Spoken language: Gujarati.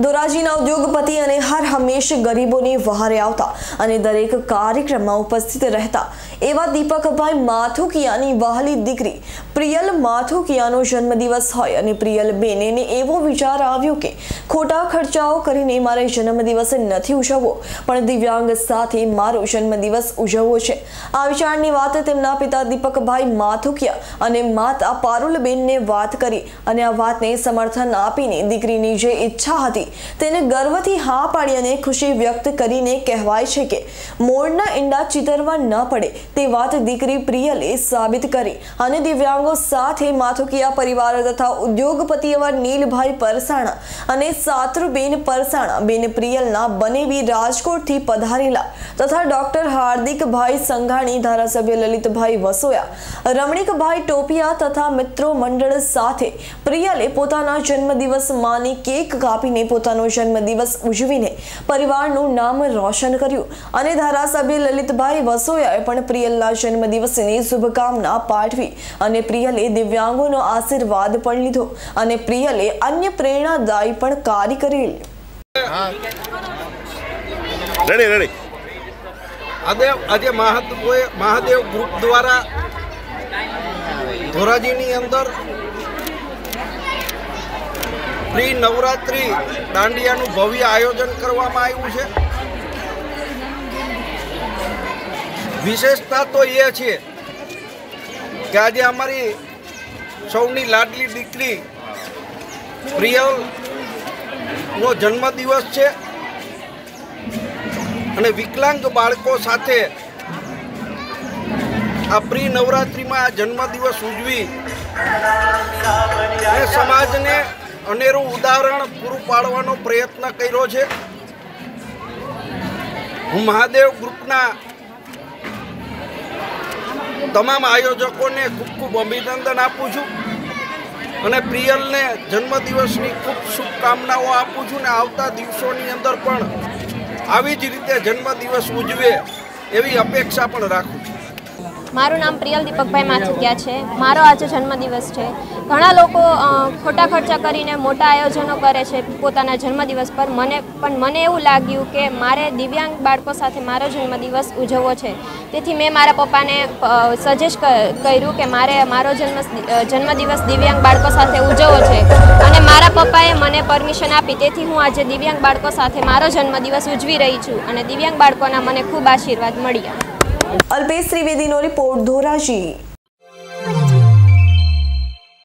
ધોરાજીના ઉદ્યોગપતિ અને હર હંમેશ ગરીબોની વહારે આવતા અને દરેક કાર્યક્રમમાં ઉપસ્થિત રહેતા એવા દીપકભાઈ માથુકિયાની વહાલી દીકરી પ્રિયલ માથુકિયાનો જન્મદિવસ હોય અને પ્રિયલ બેનેને એવો વિચાર આવ્યો કે ખોટા ખર્ચાઓ કરીને મારે જન્મદિવસ નથી ઉજવવો, પણ દિવ્યાંગ સાથે મારો જન્મદિવસ ઉજવવો છે. આ વિચારની વાત તેમના પિતા દીપકભાઈ માથુકિયા અને માતા પારુલબેનને વાત કરી અને આ વાતને સમર્થન આપીને દીકરીની જે ઈચ્છા હતી તેને ગર્વથી હા પાડી અને ખુશી વ્યક્ત કરીને કહેવાય છે કે, મોરના ઈંડા ચિતરવા ન પડે. તે વાત દીકરી પ્રિયલે સાબિત કરી અને દિવ્યાંગો સાથે માથુકિયા પરિવાર તથા ઉદ્યોગપતિ એવા નીલભાઈ પરસાણા અને સાતરુબેન પરસાણા બેન પ્રિયલના બનેવી રાજકોટથી પધારેલા તથા ડોક્ટર હાર્દિકભાઈ સંઘાણી, ધારાસભ્ય લલિતભાઈ વસોયા, રમણીકભાઈ ટોપિયા તથા મિત્રો મંડળ સાથે પ્રિયલે પોતાના જન્મદિવસ માની કેક કાપીને પોતાનો જન્મદિવસ ઉજવીને પરિવારનું નામ રોશન કર્યું. અને ધારાસભ્ય લલિતભાઈ વસોયાએ પણ પ્રિયલના જન્મદિવસની શુભકામના પાઠવી અને પ્રિયલે દિવ્યાંગોનો આશીર્વાદ પણ લીધો અને પ્રિયલે અન્ય પ્રેરણાદાયી પણ કાર્ય કરેલ રેડી રેડી. આજે આજે મહાદેવ મહાદેવ ગ્રુપ દ્વારા ધોરાજીની અંદર પ્રી નવરાત્રિ દાંડિયાનું ભવ્ય આયોજન કરવામાં આવ્યું છે. વિશેષતા તો એ છે કે આજે અમારી સૌની લાડલી દીકરી પ્રિયલ નો જન્મદિવસ છે અને વિકલાંગ બાળકો સાથે આ પ્રી નવરાત્રિમાં આ જન્મદિવસ ઉજવી સમાજને અનેરું ઉદાહરણ પૂરું પાડવાનો પ્રયત્ન કર્યો છે. હું મહાદેવ ગ્રુપના તમામ આયોજકોને ખૂબ ખૂબ અભિનંદન આપું છું અને પ્રિયલને જન્મદિવસની ખૂબ શુભકામનાઓ આપું છું ને આવતા દિવસોની અંદર પણ આવી જ રીતે જન્મદિવસ ઉજવે એવી અપેક્ષા પણ રાખું છું. મારું નામ પ્રિયલ દીપકભાઈ માથુકિયા છે. મારો આજે જન્મદિવસ છે. ઘણા લોકો ખોટા ખર્ચા કરીને મોટા આયોજનો કરે છે પોતાના જન્મદિવસ પર. મને, પણ મને એવું લાગ્યું કે મારે દિવ્યાંગ બાળકો સાથે મારો જન્મદિવસ ઉજવવો છે. તેથી મેં મારા પપ્પાને સજેસ્ટ કર્યું કે મારે મારો જન્મ જન્મદિવસ દિવ્યાંગ બાળકો સાથે ઉજવવો છે. અને મારા પપ્પાએ મને પરમિશન આપી. તેથી હું આજે દિવ્યાંગ બાળકો સાથે મારો જન્મદિવસ ઉજવી રહી છું. અને દિવ્યાંગ બાળકોના મને ખૂબ આશીર્વાદ મળ્યા. અલ્પેશ ત્રિવેદીનો રિપોર્ટ ધોરાજી.